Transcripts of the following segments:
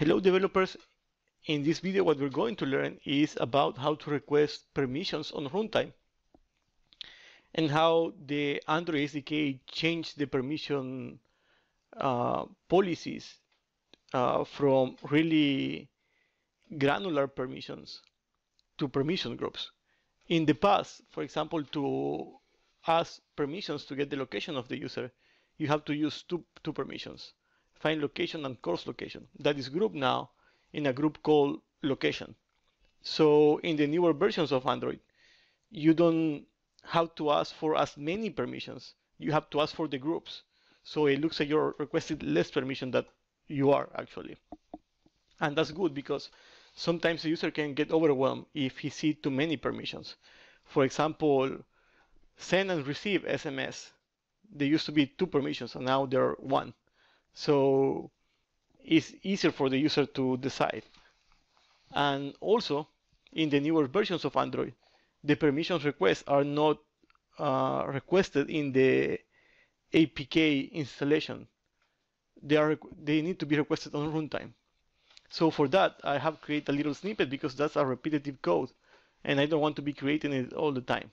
Hello developers. In this video what we're going to learn is about how to request permissions on runtime and how the Android SDK changed the permission uh, policies uh, from really granular permissions to permission groups. In the past, for example, to ask permissions to get the location of the user, you have to use two, two permissions, fine location and coarse location. That is grouped now in a group called location. So in the newer versions of Android, you don't have to ask for as many permissions. You have to ask for the groups. So it looks like you're requesting less permission that you are actually. And that's good because sometimes the user can get overwhelmed if he sees too many permissions. For example, send and receive SMS. There used to be two permissions and now there are one. So it's easier for the user to decide. And also, in the newer versions of Android, the permissions requests are not uh, requested in the APK installation. They are they need to be requested on runtime. So for that, I have created a little snippet because that's a repetitive code, and I don't want to be creating it all the time.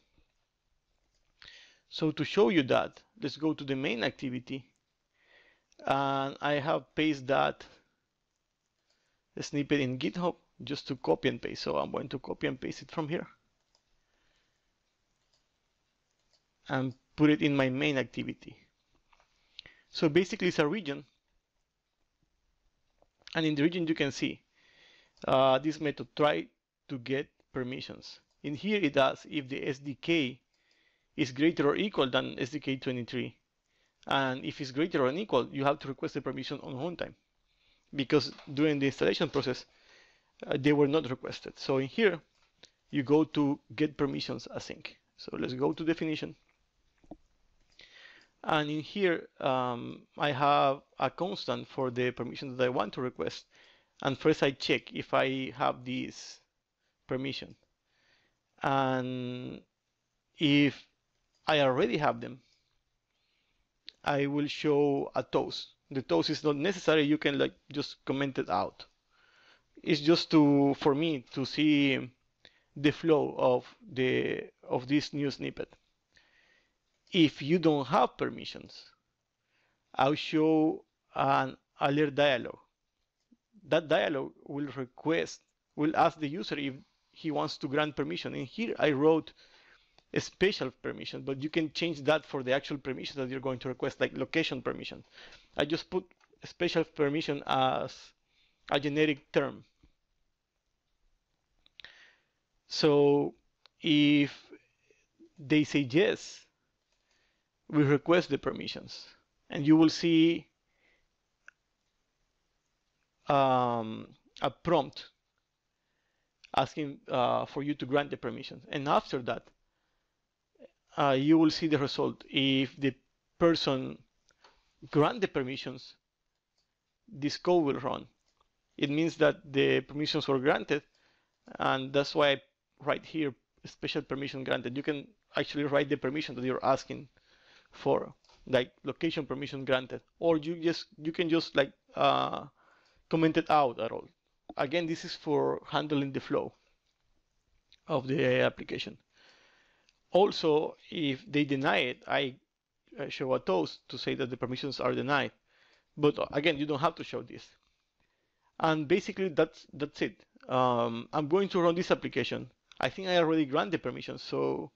So to show you that, let's go to the main activity, and I have pasted that snippet in GitHub just to copy and paste. So I'm going to copy and paste it from here. and put it in my main activity. So basically it's a region. And in the region you can see uh, this method try to get permissions. In here it does if the SDK is greater or equal than SDK 23. And if it's greater or equal, you have to request the permission on runtime. Because during the installation process, uh, they were not requested. So in here, you go to get permissions async. So let's go to definition. And in here, um, I have a constant for the permission that I want to request. And first I check if I have this permission. And if I already have them, I will show a toast. The toast is not necessary. You can like just comment it out. It's just to for me to see the flow of the of this new snippet if you don't have permissions, I'll show an alert dialog. That dialog will request, will ask the user if he wants to grant permission. And here I wrote special permission, but you can change that for the actual permission that you're going to request, like location permission. I just put special permission as a generic term. So if they say yes, we request the permissions and you will see um, a prompt asking uh, for you to grant the permissions and after that uh, you will see the result. If the person grant the permissions this code will run. It means that the permissions were granted and that's why I write here special permission granted. You can actually write the permission that you're asking for like location permission granted or you just you can just like uh, comment it out at all. Again this is for handling the flow of the application also if they deny it i show a toast to say that the permissions are denied but again you don't have to show this and basically that's that's it um, i'm going to run this application i think i already grant the permission so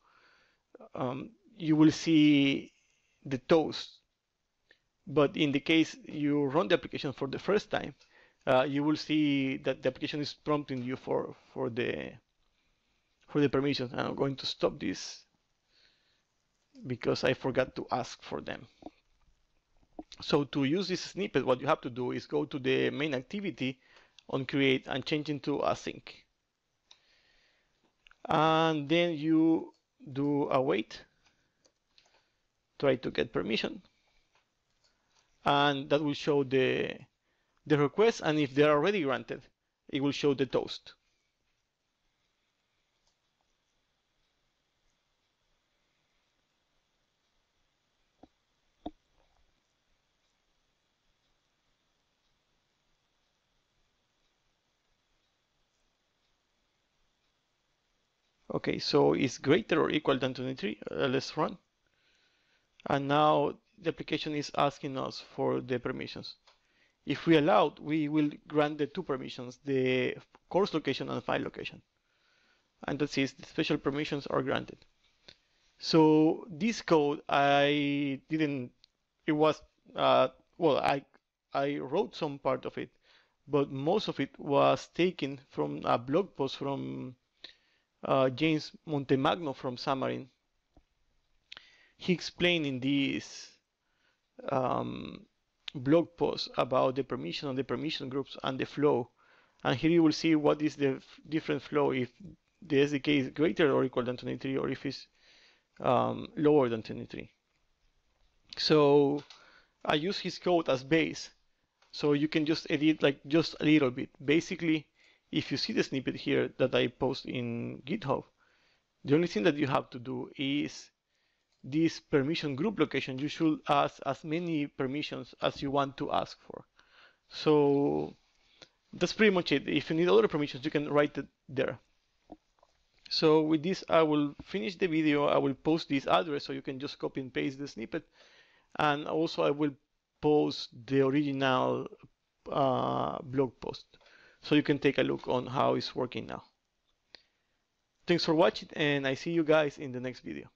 um, you will see the toast. But in the case you run the application for the first time, uh, you will see that the application is prompting you for for the for the permissions. And I'm going to stop this because I forgot to ask for them. So to use this snippet, what you have to do is go to the main activity on create and change into async. And then you do await try to get permission and that will show the the request and if they're already granted it will show the toast Okay, so it's greater or equal than 23. Uh, let's run. And now the application is asking us for the permissions. If we allow, we will grant the two permissions, the coarse location and file location. And that says the special permissions are granted. So this code, I didn't, it was, uh, well, I, I wrote some part of it, but most of it was taken from a blog post from uh, James Montemagno from Xamarin. He explained in this um, blog post about the permission and the permission groups and the flow. And here you will see what is the different flow if the SDK is greater or equal than 23 or if it's um, lower than 23. So I use his code as base. So you can just edit like just a little bit. Basically, if you see the snippet here that I post in GitHub, the only thing that you have to do is this permission group location, you should ask as many permissions as you want to ask for. So that's pretty much it. If you need other permissions, you can write it there. So with this, I will finish the video. I will post this address so you can just copy and paste the snippet. And also I will post the original uh, blog post so you can take a look on how it's working now. Thanks for watching and I see you guys in the next video.